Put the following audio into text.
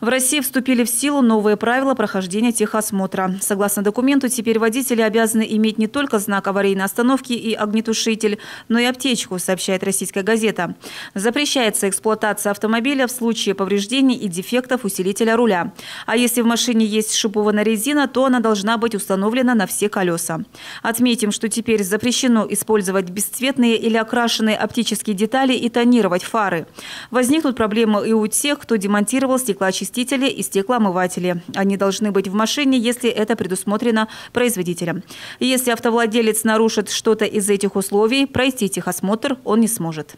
В России вступили в силу новые правила прохождения техосмотра. Согласно документу, теперь водители обязаны иметь не только знак аварийной остановки и огнетушитель, но и аптечку, сообщает российская газета. Запрещается эксплуатация автомобиля в случае повреждений и дефектов усилителя руля. А если в машине есть шипованная резина, то она должна быть установлена на все колеса. Отметим, что теперь запрещено использовать бесцветные или окрашенные оптические детали и тонировать фары. Возникнут проблемы и у тех, кто демонтировал стеклоочистители очистители и стеклоомыватели. Они должны быть в машине, если это предусмотрено производителем. Если автовладелец нарушит что-то из этих условий, пройти техосмотр он не сможет.